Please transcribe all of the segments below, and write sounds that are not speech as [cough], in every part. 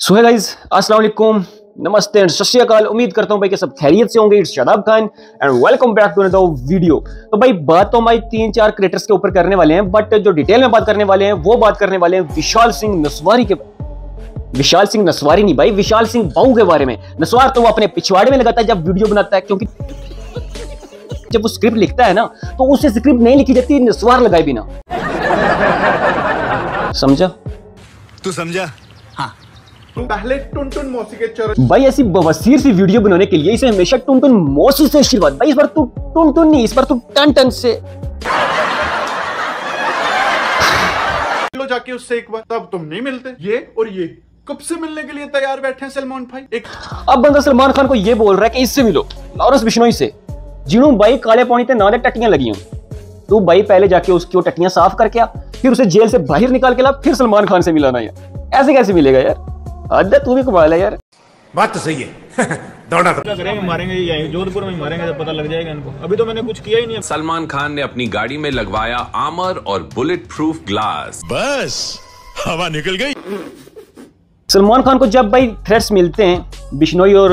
सो है गाइस अस्सलाम नमस्ते एंड सत श्री अकाल। उम्मीद करता हूँ भाई कि सब खैरियत से होंगे it's Shadab Khan. And welcome back to another video तो भाई, बात तो भाई तीन चार क्रिएटर्स के ऊपर करने वाले हैं बट जो डिटेल में बात करने वाले हैं, वो बात करने वाले हैं विशाल सिंह नसवारी के विशाल सिंह नसवारी नहीं भाई, विशाल सिंह बाहू के बारे में। नसवार तो वो अपने पिछवाड़े में लगाता है, जब वीडियो बनाता है, क्योंकि जब वो स्क्रिप्ट लिखता है ना तो उसे स्क्रिप्ट नहीं लिखी जाती, नसवार लगाए बिना। समझा? तू समझा? पहले टुन टुन मौसी के चरण भाई ऐसी बवसीर सी वीडियो बनाने के लिए इसे हमेशा मौसी से आशीर्वाद। भाई इस बार तू टुन नहीं इस बार तू टन टन से। लो जाके उससे एक बार। तब तुम नहीं मिलते। ये और ये। कब से मिलने के लिए तैयार बैठे हैं सलमान भाई? एक अब बंदा सलमान खान को ये बोल रहा है कि इससे मिलो। लॉरेंस बिश्नोई से। जिन्हों भाई काले पानी ते नादे टट्टियाँ लगी हैं। तू भाई पहले जाके उसकी वो टट्टियाँ साफ़ करके आ फिर उसे जेल से बाहर निकाल के ला फिर सलमान खान से मिलाना यार ऐसे कैसे मिलेगा यार? है, तू भी कमाल है यार। बात तो सही है। [laughs] दौड़ा तो। करेंगे मारेंगे यहीं जोधपुर में मारेंगे जब पता लग जाएगा इनको। अभी तो मैंने कुछ किया ही नहीं। सलमान खान ने अपनी गाड़ी में लगवाया आमर और बुलेट प्रूफ ग्लास। बस हवा निकल गई। सलमान खान को जब भाई थ्रेट्स मिलते हैं बिश्नोई और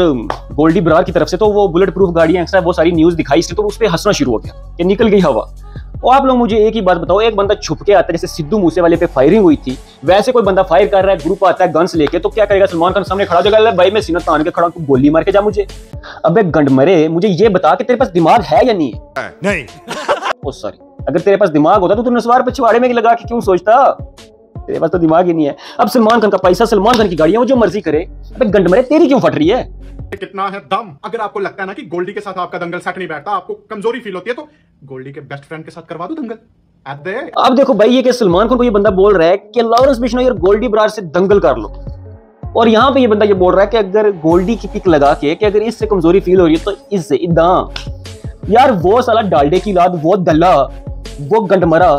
गोल्डी बरार की तरफ़ से तो वो बुलेट प्रूफ गाड़ियाँ एक्स्ट्रा वो सारी न्यूज़ दिखाई इसलिए तो उस पर हंसना शुरू हो गया कि निकल गई हवा। और आप लोग मुझे एक ही बात बताओ एक बंदा छुप के आता है जैसे सिद्धू मूसे वाले पे फायरिंग हुई थी वैसे कोई बंदा फायर कर रहा है ग्रुप आता है गन्स लेके तो क्या करेगा? सलमान खान सामने खड़ा हो जाएगा भाई मैं सीना तान के खड़ा हूँ गोली मार के जा मुझे। अब गंड मरे मुझे ये बता कि तेरे पास दिमाग है या नहीं? है नहीं। [laughs] ओ सॉरी अगर तेरे पास दिमाग होता तो तू नसवार पिछवाड़े में लगा के क्यों सोचता? तेरे पास तो दिमाग ही नहीं है। अब सलमान खान का पैसा सलमान खान की गाड़ियाँ वो जो मर्ज़ी करे। अबे गंड मरे तेरी क्यों फट रही है? कितना है दम? अगर आपको लगता है ना कि गोल्डी के साथ आपका दंगल सेट नहीं बैठता आपको कमज़ोरी फील होती है तो गोल्डी के बेस्ट फ्रेंड के साथ करवा दो दंगल। अब देखो भाई ये कि सलमान खान को ये बंदा बोल रहा है कि लॉरेंस बिश्नोई और गोल्डी बरार से दंगल कर लो। और यहाँ पे ये बंदा ये बोल रहा है कि अगर गोल्डी की पिक लगा के कि अगर इससे कमज़ोरी फील हो रही है तो इससे इदा। यार वो साला डालडे की लाद वो दल्ला वो गंडमरा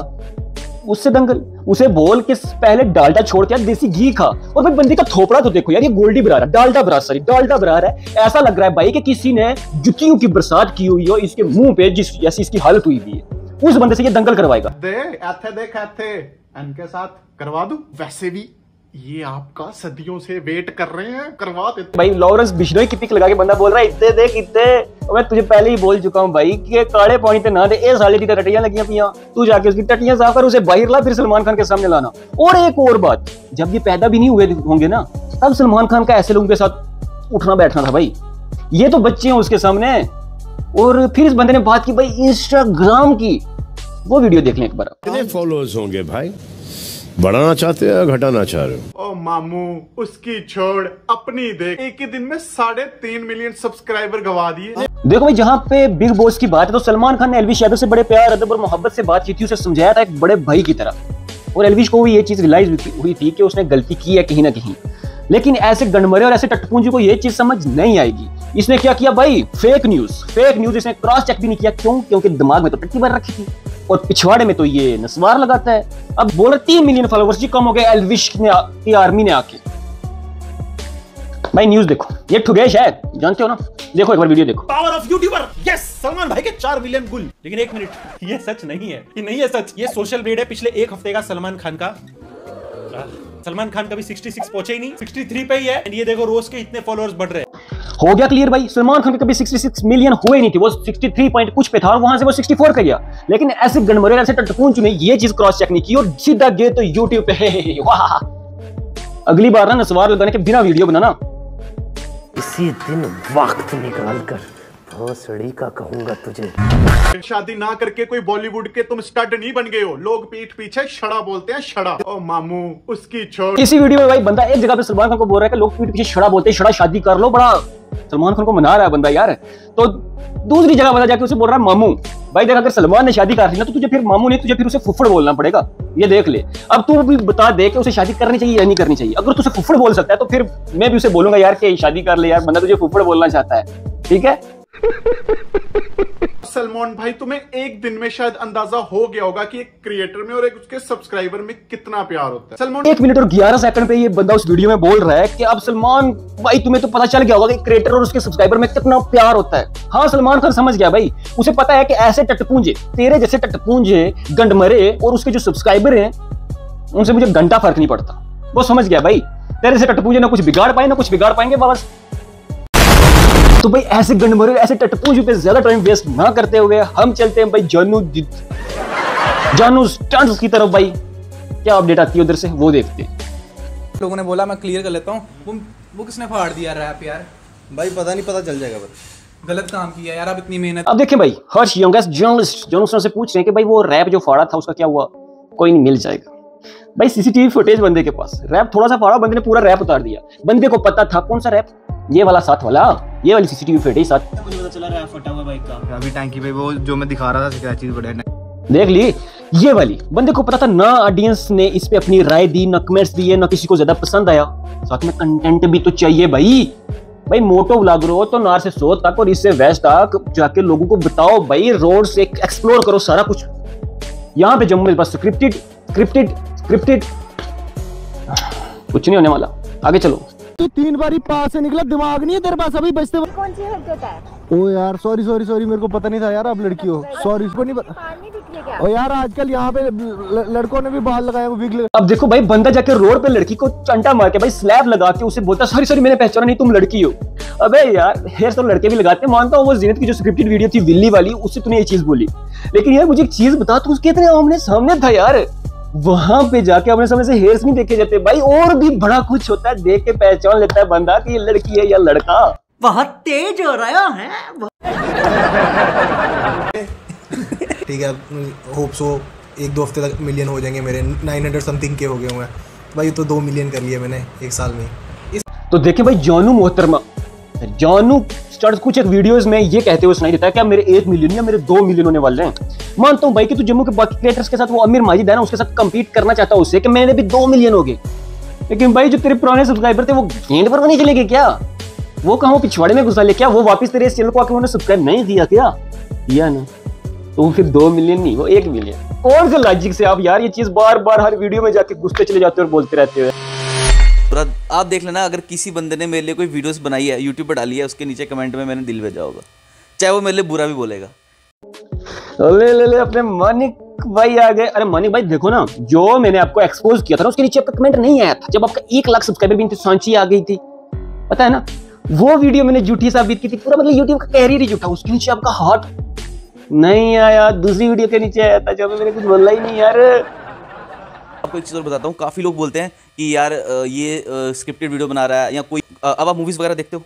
उससे दंगल, उसे बोल के पहले डालडा छोड़ के देसी घी खा। और भाई बंदे का थोपड़ा तो देखो यार, ये गोल्डी बरार है, डालडा बरार सॉरी डालडा बरार है। ऐसा लग रहा है भाई कि किसी ने जुतियों की बरसात की हुई हो, इसके मुँह पे जिस जैसी इसकी हालत हुई हुई है। उस बंदे से ये दंगल करवाएगा। दे एथे देख एथे इनके साथ करवा दू? वैसे भी। ये आपका सदियों से वेट कर रहे हैं करवा देते भाई लॉरेंस बिश्नोई की पिक लगा के बंदा बोल रहा है इतने देख इतने और मैं तुझे पहले ही बोल चुका हूँ भाई कि काले पानी ते ना दे ए साले की टटियाँ लगियाँ पियाँ। तू जाके उसकी टटियाँ साफ़ कर उसे बाहर ला फिर सलमान खान के सामने लाना। और एक और बात जब ये पैदा भी नहीं हुए होंगे ना तब सलमान खान का ऐसे लोगों के साथ उठना बैठना था भाई। ये तो बच्चे हैं उसके सामने। और फिर इस बंदे ने बात की भाई इंस्टाग्राम की। वो वीडियो देख लें एक बार कितने फॉलोअर्स होंगे भाई? बढ़ाना चाहते हो या घटाना चाह रहे हो? ओ मामू उसकी छोड़ अपनी देख। एक ही दिन में साढ़े तीन मिलियन सब्सक्राइबर गवा दिए। देखो भाई जहाँ पे बिग बॉस की बात है तो सलमान खान ने एलविश यादव से बड़े प्यार अदब और मोहब्बत से बात की थी उसे समझाया था एक बड़े भाई की तरह। और एलविश को भी ये चीज़ रियलाइज़ हुई थी कि उसने गलती की है कहीं ना कहीं। लेकिन ऐसे गंडमरे और ऐसे टटपूंजी को ये चीज़ समझ नहीं आएगी। इसने क्या किया भाई? फेक न्यूज़ फेक न्यूज़ इसने क्रॉस चेक भी नहीं किया। क्यों? क्योंकि दिमाग में तो टट्टी भर रखी थी। और पिछवाड़े में तो ये नस्वार लगाता है। अब बोल रहे तीन मिलियन फॉलोवर्स जी कम हो गए एलविश ने की आर्मी ने आके। भाई न्यूज़ देखो। ये ठुगेश है जानते हो ना? देखो एक बार वीडियो देखो। Power of youtuber yes Salman भाई के चार मिलियन गुल। लेकिन एक मिनट [laughs] ये सच नहीं है। ये नहीं है सच। ये सोशल मीडिया पिछले एक हफ़्ते का सलमान खान का। सलमान खान कभी 66 पहुँचे ही नहीं। 63 पे ही है। And ये देखो रोज के इतने फॉलोअर्स बढ़ रहे हैं। हो गया क्लियर भाई। सलमान खान के कभी 66 मिलियन हुए नहीं थे। वो 63 पॉइंट कुछ पे था और वहाँ से वो 64 पे गया। लेकिन ऐसे गणमरे ऐसे टटपूंच ने ये चीज़ क्रॉस चेक नहीं की और सीधा गए तो यूट्यूब पे। वाह अगली बार ना नसवार लगाने के बिना वीडियो बनाना। इसी दिन वक्त निकाल कर भोसड़ी का कहूँगा तुझे। शादी ना करके कोई बॉलीवुड के तुम स्टड नहीं बन गए हो। लोग पीठ पीछे छड़ा बोलते हैं छड़ा ओ मामू उसकी छोड़। इसी वीडियो में भाई बंदा एक जगह पे सलमान खान को बोल रहा है कि लोग पीठ पीछे छड़ा बोलते हैं छड़ा शादी कर लो बड़ा सलमान खान को मना रहा है बंदा यार। तो दूसरी जगह बंदा जाके उसे बोल रहा है, मामू, भाई देख, अगर सलमान ने शादी कर ली ना तो तुझे फिर, मामू नहीं, तुझे फिर उसे फुफड़ बोलना पड़ेगा। ये देख ले। अब तू भी बता दे कि उसे शादी करनी चाहिए या नहीं करनी चाहिए। अगर तुझे फुफड़ बोल सकता है तो फिर मैं भी उसे बोलूँगा, यार, कि शादी कर ले यार, बंदा तुझे फुफड़ बोलना चाहता है। ठीक है? सलमान भाई, तुम्हें एक दिन में शायद अंदाज़ा हो गया होगा कि एक क्रिएटर में और एक उसके सब्सक्राइबर में कितना प्यार होता है। सलमान एक मिनट और ग्यारह सेकंड पे ये बंदा उस वीडियो में बोल रहा है कि अब सलमान भाई, तुम्हें तो पता चल गया होगा कि क्रिएटर और उसके सब्सक्राइबर में कितना प्यार होता है। हाँ सलमान खान समझ गया भाई। उसे पता है कि ऐसे टटपूंजे, तेरे जैसे टटपूंजे, गंडमरे और उसके जो सब्सक्राइबर है, उनसे मुझे घंटा फ़र्क नहीं पड़ता। वो समझ गया भाई, तेरे से टटपूजे ना कुछ बिगाड़ पाए, ना कुछ बिगाड़ पाएँगे, बस। तो भाई ऐसे गंडमरे ऐसे टटपूज पे ज़्यादा टाइम वेस्ट ना करते हुए हम चलते हैं भाई जानू जानू स्टंट्स की तरफ़ भाई। क्या अपडेट आती है उधर से? वो देखते हैं। लोगों ने बोला मैं क्लियर कर लेता हूँ। वो वो किसने फाड़ दिया रैप यार? भाई पता नहीं पता चल जाएगा बस गलत काम किया यार आप इतनी मेहनत अब देखें भाई हर्ष यंगेस्ट जर्नलिस्ट जर्नलिस्टों से पूछ रहे हैं कि भाई वो रैप जो फाड़ा था उसका क्या हुआ? कोई नहीं मिल जाएगा। भाई सीसीटीवी फुटेज बंदे के पास। रैप थोड़ा सा फाड़ा बंदे ने पूरा रैप उतार दिया। बंदे को पता था कौन सा रैप ये वाला साथ वाला। ये वाली सीसीटीवी फुटेज साथ। कुछ पता चला रहा है फटा हुआ बाइक का। अभी टैंकी पे वो जो मैं दिखा रहा था स्क्रैचेस बड़े देख ली ये वाली। बंदे को पता था ना ऑडियंस ने इस पे अपनी राय दी ना कमेंट्स दिए ना किसी को ज़्यादा पसंद आया। साथ में कंटेंट भी तो चाहिए भाई। भाई मोटो ब्लॉगर हो तो नार से सो तक और इससे वेस्ट तक जाके लोगों को बताओ भाई रोड से एक्सप्लोर करो सारा कुछ। यहाँ पे जम्मू में बस स्क्रिप्टेड स्क्रिप्टेड स्क्रिप्टेड कुछ नहीं होने वाला। आगे चलो। तू तीन बारी पास से निकला दिमाग नहीं है तेरे पास? अभी बचते कौन सी हरकत है? ओ यार सॉरी सॉरी सॉरी मेरे को पता नहीं था यार आप लड़की हो। सॉरी इसको नहीं पता। ओ यार आजकल यहाँ पे लड़कों ने भी बाल लगाया वो विग लगा अब देखो भाई बंदा जाके रोड पे लड़की को चंटा मार के भाई स्लैब लगा के उसे बोलता सॉरी सॉरी मैंने पहचाना नहीं तुम लड़की हो। अबे यार हेयर तो लड़के भी लगाते हैं। मानता हूँ वो जीनत की जो स्क्रिप्टेड वीडियो थी विल्ली वाली उससे तूने ये चीज़ बोली। लेकिन यार मुझे एक चीज़ बता तू उसके इतने आमने सामने था यार। वहाँ पे जाके अपने समय से हेयर्स नहीं देखे जाते। भाई और भी बड़ा कुछ होता है देख के पहचान लेता है बंदा कि ये लड़की है या लड़का। बहुत तेज हो रहा है ठीक है होप सो एक दो हफ़्ते तक मिलियन हो जाएँगे मेरे। 900 समथिंग के हो गए हुए हैं भाई तो दो मिलियन कर लिए मैंने एक साल में। ही। तो देखे भाई जानू मोहतरमा जानू स्टार्ट कुछ एक वीडियोस में ये कहते हुए सुनाई देता है कि मेरे एक मिलियन या मेरे दो मिलियन होने वाले हैं। मानता हूँ भाई कि तू जम्मू के बाकी क्रिएटर्स के साथ वो अमीर माजिद है ना, उसके साथ compete करना चाहता है उससे कि मेरे भी दो मिलियन हो गए। लेकिन भाई जो तेरे पुराने सब्सक्राइबर थे, वो गेंद पर नहीं चले गए क्या? वो कहा पिछवाड़े में घुसा ले क्या? वो वापस तेरे चैनल को आके उन्होंने सब्सक्राइब नहीं किया क्या? किया ना। तो फिर दो मिलियन नहीं, वो एक मिलियन कौन से लॉजिक से आप यार ये चीज़ बार बार हर वीडियो में जाके घुसते चले जाते हो और बोलते रहते हो? पूरा आप देख लेना अगर किसी बंदे ने मेरे लिए कोई वीडियोस बनाई है यूट्यूब पर डाली है उसके नीचे कमेंट में मैंने दिल भेजा होगा। चाहे वो मेरे लिए बुरा भी बोलेगा। ले ले ले अपने मानिक भाई आ गए। अरे मानिक भाई देखो ना जो मैंने आपको एक्सपोज किया था ना उसके नीचे आपका कमेंट नहीं आया था। जब आपका एक लाख सब्सक्राइबर भी सांची आ गई थी। पता है ना वो वीडियो मैंने झूठी साबित की थी पूरा मतलब यूट्यूब का कैरियर ही झूठा उसके नीचे आपका हार्ट नहीं आया। दूसरी वीडियो के नीचे आया था जब मैंने कुछ बोला ही नहीं यार। आपको एक चीज़ और बताता हूँ काफ़ी लोग बोलते हैं कि यार ये स्क्रिप्टेड वीडियो बना रहा है या कोई अब आप मूवीज़ वगैरह देखते हो?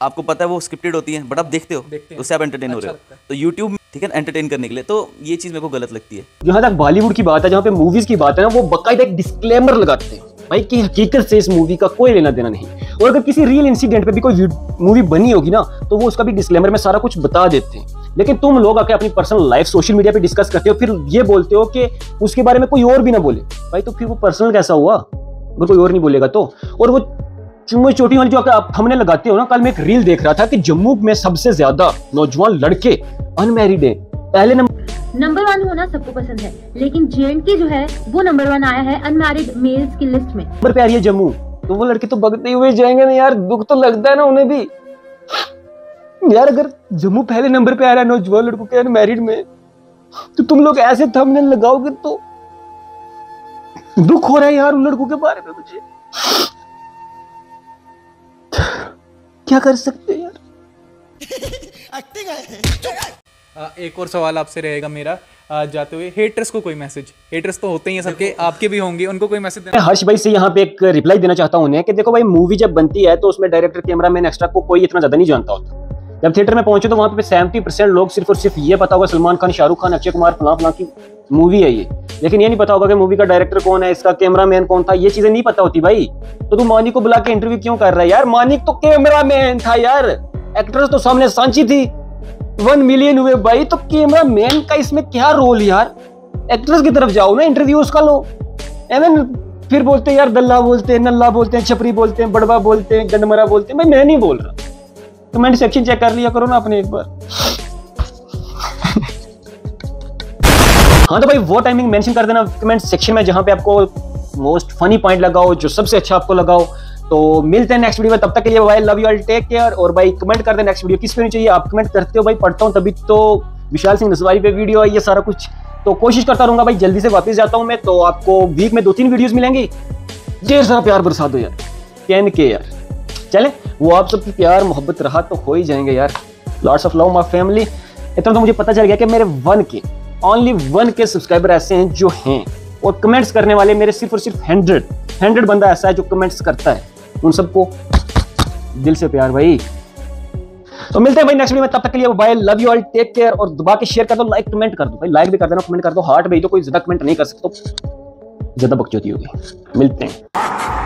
आपको पता है वो स्क्रिप्टेड होती हैं बट आप देखते हो? देखते उससे आप एंटरटेन अच्छा हो रहे हो। तो यूट्यूब ठीक है एंटरटेन करने के लिए। तो ये चीज़ मेरे को गलत लगती है। जहाँ तक बॉलीवुड की बात है जहाँ पे मूवीज़ की बात है ना वो बकायदा एक डिस्क्लेमर लगाते हैं। भाई कि हकीकत से इस मूवी का कोई लेना देना नहीं। और अगर किसी रियल इंसिडेंट पे भी कोई मूवी बनी होगी ना तो वो उसका भी डिस्क्लेमर में सारा कुछ बता देते हैं। लेकिन तुम लोग आके अपनी पर्सनल लाइफ सोशल मीडिया पे डिस्कस करते हो फिर ये बोलते हो कि उसके बारे में कोई और भी ना बोले। भाई तो फिर वो पर्सनल कैसा हुआ? अगर कोई और नहीं बोलेगा तो। और वो चुम्बो चोटी वाली जो आप हमने लगाते हो ना कल मैं एक रील देख रहा था कि जम्मू में सबसे ज़्यादा नौजवान लड़के अनमैरिड है। पहले नंबर नंबर वन होना सबको पसंद है लेकिन जे के जो है वो नंबर वन आया है अनमैरिड मेल्स की लिस्ट में। नंबर पे आ रही है जम्मू तो वो लड़के तो भगते हुए जाएँगे ना यार दुख तो लगता है ना उन्हें भी। यार अगर जम्मू पहले नंबर पे आ रहा है नौजवान लड़कों के अनमेरिड में तो तुम लोग ऐसे थंबनेल लगाओगे तो दुख हो रहा है यार उन लड़कों के बारे में मुझे। क्या कर सकते हैं यार? एक और सवाल आपसे रहेगा मेरा। जाते हुए हेटर्स को कोई मैसेज हेटर्स तो होते ही हैं सबके आपके भी होंगे उनको कोई मैसेज देना? हर्ष भाई से यहाँ पे एक रिप्लाई देना चाहता हूँ उन्हें कि देखो भाई मूवी जब बनती है तो उसमें डायरेक्टर कैमरा मैन एक्स्ट्रा को कोई इतना ज़्यादा नहीं जानता होता। जब थिएटर में पहुँचे तो वहाँ पे सेवेंटी परसेंट लोग सिर्फ़ और सिर्फ़ ये पता होगा सलमान खान शाहरुख खान अक्षय कुमार फलां फलां की मूवी है ये। लेकिन ये नहीं पता होगा कि मूवी का डायरेक्टर कौन है, इसका कैमरामैन कौन था, ये चीज़ें नहीं पता होती भाई। तो तू मानिक को बुला के इंटरव्यू क्यों कर रहा है यार? मानिक तो कैमरामैन था यार। एक्ट्रेस तो सामने सांची थी। वन मिलियन हुए भाई तो कैमरामैन का इसमें क्या रोल यार? एक्ट्रेस की तरफ़ जाओ ना इंटरव्यू उसका लो। एवन फिर बोलते हैं, यार, दल्ला बोलते हैं, नल्ला बोलते हैं, छपरी बोलते हैं, बड़वा बोलते हैं गंडमरा बोलते हैं। भाई मैं नहीं बोल रहा। कमेंट सेक्शन चेक कर लिया करो ना अपने एक बार। हाँ तो भाई वो टाइमिंग मेंशन कर देना कमेंट सेक्शन में जहाँ पे आपको मोस्ट फनी पॉइंट लगाओ जो सबसे अच्छा आपको लगाओ तो मिलते हैं नेक्स्ट वीडियो में, तब तक के लिए भाई love you all take care और भाई कमेंट कर दे नेक्स्ट वीडियो किस पे चाहिए, आप कमेंट करते हो भाई, पढ़ता हूँ तभी तो विशाल सिंह नसवारी पे वीडियो है, ये सारा कुछ। तो कोशिश करता रहूँगा भाई, जल्दी से वापस जाता हूँ मैं तो आपको वीक में दो तीन वीडियोस मिलेंगी। ढेर सारा प्यार बरसा दो यार। टेन के यार। चले, वो आप सबकी प्यार, मोहब्बत रहा तो हो ही जाएँगे यार। Lords of love my family इतना तो मुझे पता चल गया कि मेरे वन के ओनली वन के सब्सक्राइबर ऐसे हैं जो हैं। और कमेंट्स करने वाले मेरे सिर्फ़ और सिर्फ़ हंड्रेड हंड्रेड बंदा ऐसा है जो कमेंट्स करता है। उन सबको दिल से प्यार भाई। तो मिलते हैं भाई नेक्स्ट वीडियो में। तब तक के लिए bye love you all take care और दबा के शेयर कर दो। लाइक कमेंट कर दो। भाई लाइक भी कर देना। कमेंट कर दो। हार्ट भाई तो कोई ज़्यादा कमेंट नहीं कर सकते। ज़्यादा बकचोती होगी। मिलते हैं।